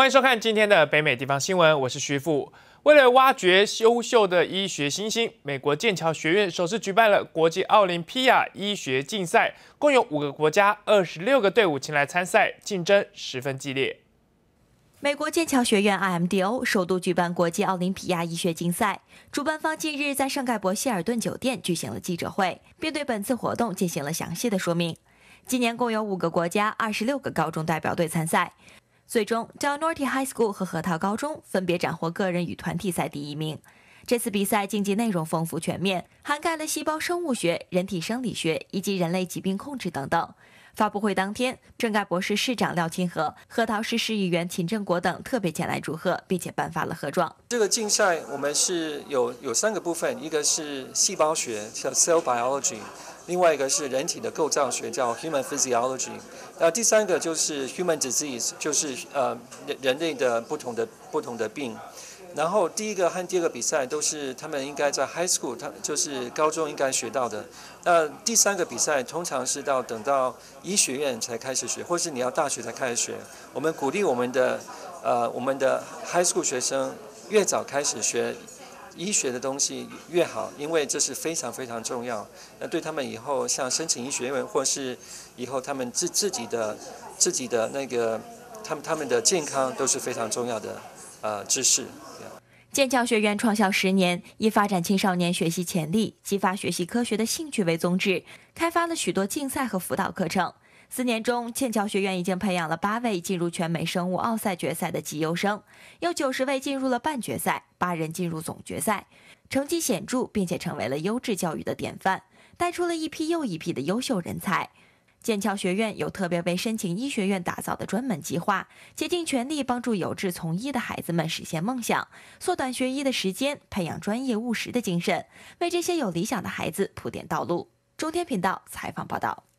欢迎收看今天的北美地方新闻，我是徐富。为了挖掘优秀的医学新星，美国剑桥学院首次举办了国际奥林匹亚医学竞赛，共有五个国家、二十六个队伍前来参赛，竞争十分激烈。美国剑桥学院 IMDO 首度举办国际奥林匹亚医学竞赛，主办方近日在圣盖博希尔顿酒店举行了记者会，并对本次活动进行了详细的说明。今年共有五个国家、二十六个高中代表队参赛。最终，Del Norte High School 和核桃高中分别斩获个人与团体赛第一名。这次比赛竞技内容丰富全面，涵盖了细胞生物学、人体生理学以及人类疾病控制等等。发布会当天，政盖博士市长廖清和、核桃市市议员秦振国等特别前来祝贺，并且颁发了贺状。这个竞赛我们是有有三个部分，一个是细胞学，叫 cell biology。另外一个是人体的构造学，叫 human physiology。那第三个就是 human disease，就是呃人人类的不同的不同的病。然后第一个和第二个比赛都是他们应该在 high school，他就是高中应该学到的。那第三个比赛通常是到等到医学院才开始学，或是你要大学才开始学。我们鼓励我们的呃我们的 high school 学生越早开始学。医学的东西越好，因为这是非常非常重要。那对他们以后像申请医学院，或是以后他们自自己的自己的那个他们他们的健康都是非常重要的呃知识。剑桥学院创校十年，以发展青少年学习潜力、激发学习科学的兴趣为宗旨，开发了许多竞赛和辅导课程。四年中，剑桥学院已经培养了八位进入全美生物奥赛决赛的绩优生，有九十位进入了半决赛，八人进入总决赛，成绩显著，并且成为了优质教育的典范，带出了一批又一批的优秀人才。剑桥学院有特别为申请医学院打造的专门计划，竭尽全力帮助有志从医的孩子们实现梦想，缩短学医的时间，培养专业务实的精神，为这些有理想的孩子铺垫道路。中天频道采访报道。